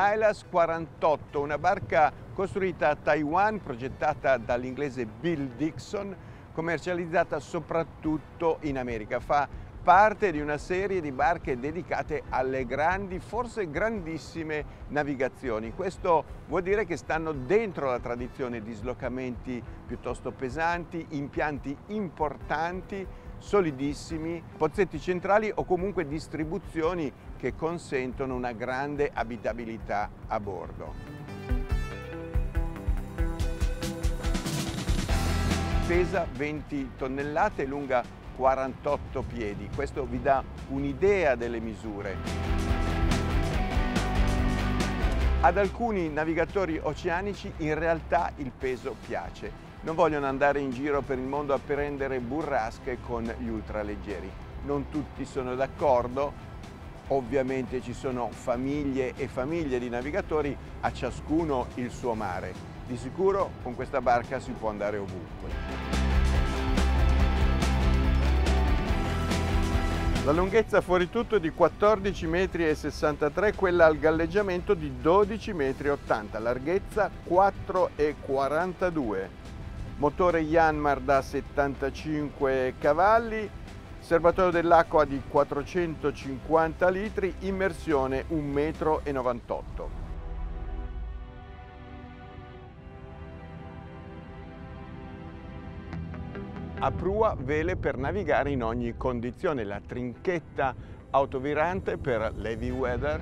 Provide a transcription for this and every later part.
Ailas 48, una barca costruita a Taiwan, progettata dall'inglese Bill Dixon, commercializzata soprattutto in America. Fa parte di una serie di barche dedicate alle grandi, forse grandissime navigazioni. Questo vuol dire che stanno dentro la tradizione di slocamenti piuttosto pesanti, impianti importanti, solidissimi, pozzetti centrali o comunque distribuzioni che consentono una grande abitabilità a bordo. Pesa 20 tonnellate, lunga 48 piedi. Questo vi dà un'idea delle misure. Ad alcuni navigatori oceanici in realtà il peso piace. Non vogliono andare in giro per il mondo a prendere burrasche con gli ultraleggeri. Non tutti sono d'accordo, ovviamente ci sono famiglie e famiglie di navigatori, a ciascuno il suo mare. Di sicuro con questa barca si può andare ovunque. La lunghezza fuori tutto è di 14,63 m, quella al galleggiamento di 12,80 m, larghezza 4,42 m. Motore Yanmar da 75 cavalli, serbatoio dell'acqua di 450 litri, immersione 1,98 m. a prua vele per navigare in ogni condizione, la trinchetta autovirante per l'heavy weather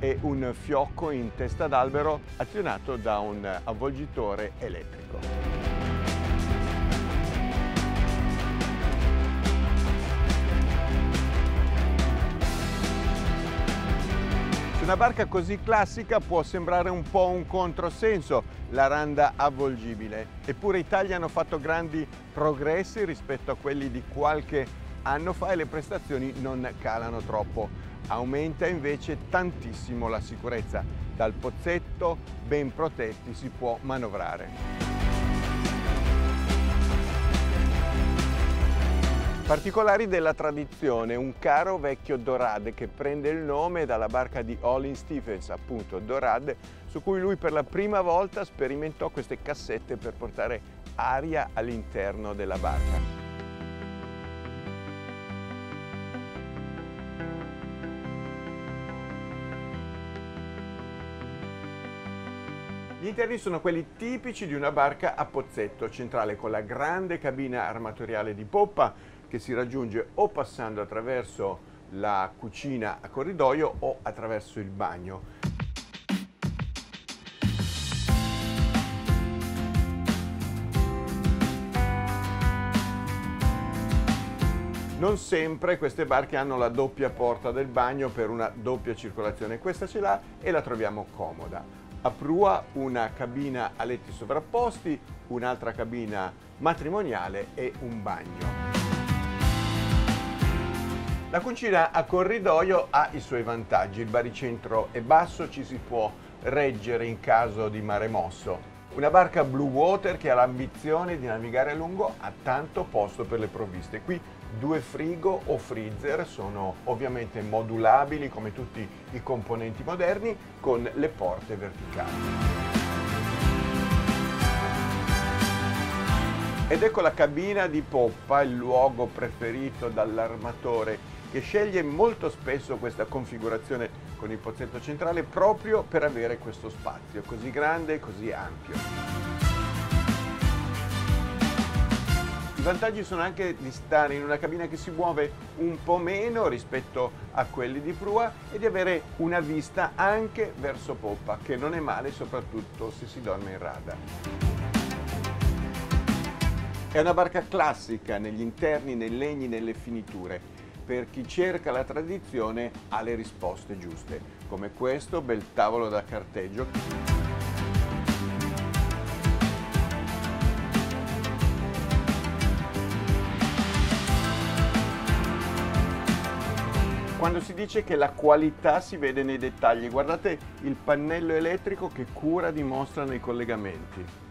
e un fiocco in testa d'albero azionato da un avvolgitore elettrico. Una barca così classica può sembrare un po' un controsenso, la randa avvolgibile, eppure i tagli hanno fatto grandi progressi rispetto a quelli di qualche anno fa e le prestazioni non calano troppo. Aumenta invece tantissimo la sicurezza. Dal pozzetto, ben protetti, si può manovrare. Particolari della tradizione, un caro vecchio Dorad che prende il nome dalla barca di Olin Stephens, appunto Dorad, su cui lui per la prima volta sperimentò queste cassette per portare aria all'interno della barca. Gli interni sono quelli tipici di una barca a pozzetto centrale con la grande cabina armatoriale di poppa che si raggiunge o passando attraverso la cucina a corridoio o attraverso il bagno. Non sempre queste barche hanno la doppia porta del bagno per una doppia circolazione, questa ce l'ha e la troviamo comoda. A prua una cabina a letti sovrapposti, un'altra cabina matrimoniale e un bagno. La cucina a corridoio ha i suoi vantaggi, il baricentro è basso, ci si può reggere in caso di mare mosso. Una barca Blue Water che ha l'ambizione di navigare a lungo ha tanto posto per le provviste. Qui due frigo o freezer sono ovviamente modulabili come tutti i componenti moderni con le porte verticali. Ed ecco la cabina di poppa, il luogo preferito dall'armatore che sceglie molto spesso questa configurazione con il pozzetto centrale proprio per avere questo spazio così grande e così ampio. I vantaggi sono anche di stare in una cabina che si muove un po' meno rispetto a quelli di prua e di avere una vista anche verso poppa, che non è male soprattutto se si dorme in rada. È una barca classica negli interni, nei legni, nelle finiture per chi cerca la tradizione ha le risposte giuste, come questo bel tavolo da carteggio. Quando si dice che la qualità si vede nei dettagli, guardate il pannello elettrico che cura dimostrano i collegamenti.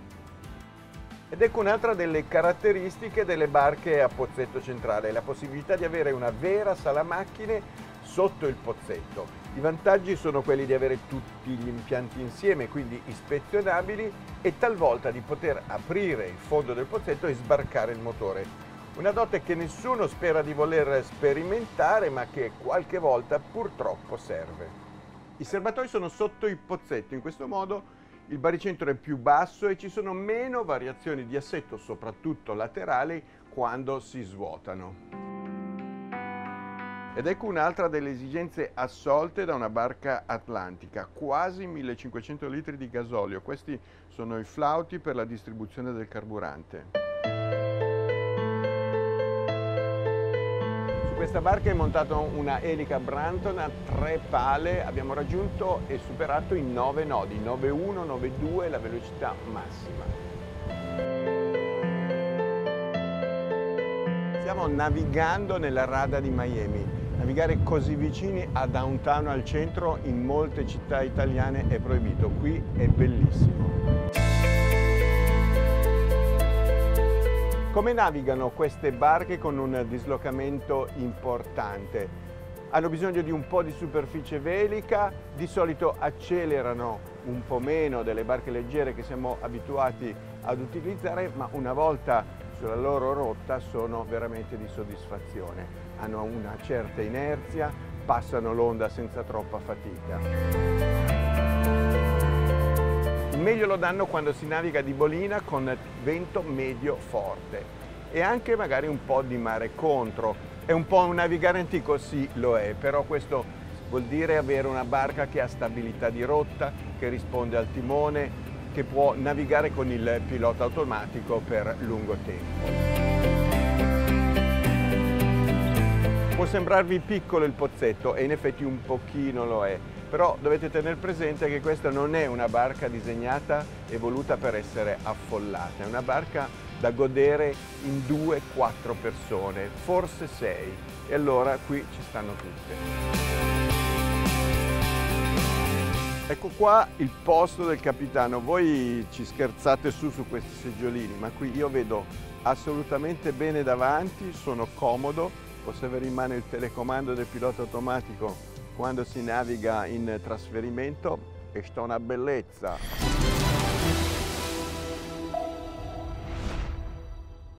Ed ecco un'altra delle caratteristiche delle barche a pozzetto centrale, la possibilità di avere una vera sala macchine sotto il pozzetto. I vantaggi sono quelli di avere tutti gli impianti insieme, quindi ispezionabili, e talvolta di poter aprire il fondo del pozzetto e sbarcare il motore. Una dote che nessuno spera di voler sperimentare, ma che qualche volta purtroppo serve. I serbatoi sono sotto il pozzetto, in questo modo il baricentro è più basso e ci sono meno variazioni di assetto, soprattutto laterali, quando si svuotano. Ed ecco un'altra delle esigenze assolte da una barca atlantica, quasi 1500 litri di gasolio. Questi sono i flauti per la distribuzione del carburante. Questa barca è montata una elica Branton a tre pale, abbiamo raggiunto e superato i 9 nodi, 9.1, 9.2 la velocità massima. Stiamo navigando nella rada di Miami. Navigare così vicini a downtown al centro in molte città italiane è proibito, qui è bellissimo. Come navigano queste barche con un dislocamento importante? Hanno bisogno di un po' di superficie velica, di solito accelerano un po' meno delle barche leggere che siamo abituati ad utilizzare, ma una volta sulla loro rotta sono veramente di soddisfazione. Hanno una certa inerzia, passano l'onda senza troppa fatica. Meglio lo danno quando si naviga di bolina con vento medio forte e anche magari un po' di mare contro. È un po' un navigare antico? Sì, lo è, però questo vuol dire avere una barca che ha stabilità di rotta, che risponde al timone, che può navigare con il pilota automatico per lungo tempo. Può sembrarvi piccolo il pozzetto e in effetti un pochino lo è, però dovete tenere presente che questa non è una barca disegnata e voluta per essere affollata, è una barca da godere in due, quattro persone, forse sei, e allora qui ci stanno tutte. Ecco qua il posto del capitano, voi ci scherzate su su questi seggiolini, ma qui io vedo assolutamente bene davanti, sono comodo, posso avere in mano il telecomando del pilota automatico quando si naviga in trasferimento sta una bellezza.